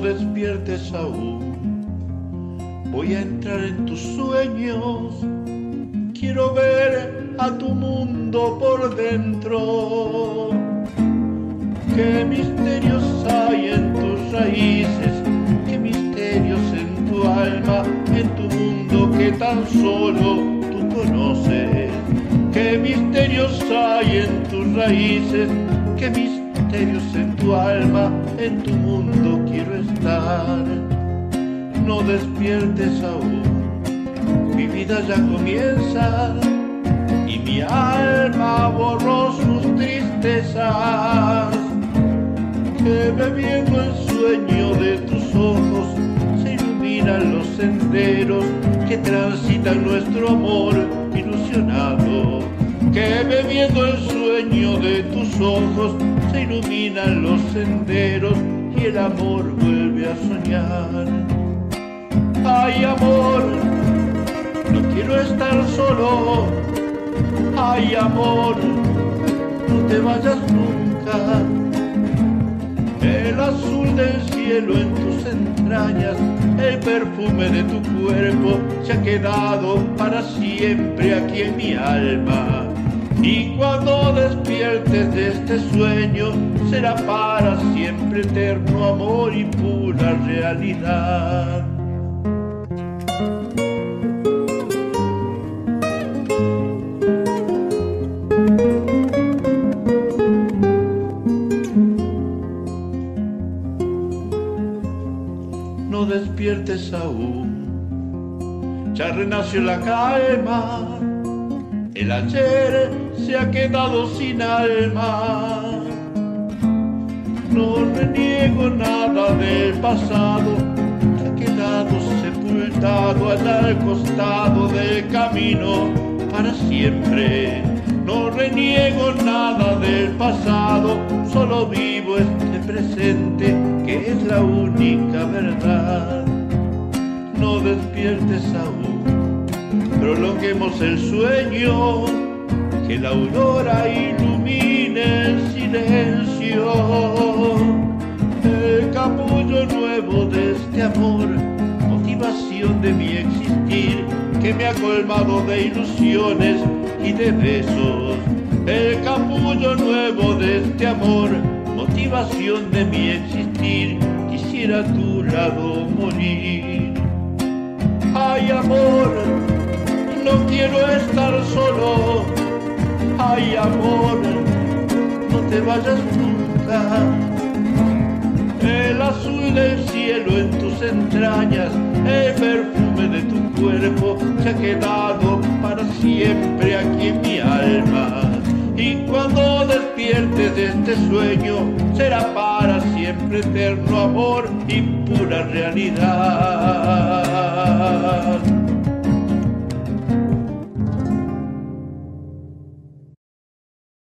despiertes aún. Voy a entrar en tus sueños, quiero ver a tu mundo por dentro. Qué misterios hay en tus raíces, qué misterios en tu alma, en tu mundo que tan solo tú conoces. Qué misterios hay en tus raíces, qué misterios en tu alma, en tu mundo quiero estar. No despiertes aún, mi vida ya comienza y mi alma borró sus tristezas. Que bebiendo el sueño de tus ojos se iluminan los senderos que transitan nuestro amor ilusionado. Que bebiendo el sueño de tus ojos se iluminan los senderos y el amor vuelve a soñar. Ay amor, no quiero estar solo. Ay amor, no te vayas nunca. El azul del cielo en tus entrañas, el perfume de tu cuerpo se ha quedado para siempre aquí en mi alma. Y cuando despiertes de este sueño, será para siempre eterno amor y pura realidad. no despiertes aún. Ya renació la calma, el ayer se ha quedado sin alma. No reniego nada del pasado, ha quedado sepultado al costado del camino para siempre. No reniego nada del pasado, solo vivo este presente que es la única verdad. No despiertes aún, prolonguemos el sueño, que la aurora ilumine el silencio. El capullo nuevo de este amor, motivación de mi existir, que me ha colmado de ilusiones y de besos. El capullo nuevo de este amor, motivación de mi existir, quisiera a tu lado morir. No quiero estar solo. Ay amor, no te vayas nunca. El azul del cielo en tus entrañas, el perfume de tu cuerpo se ha quedado para siempre aquí en mi alma. Y cuando despiertes de este sueño, será para siempre eterno amor y pura realidad.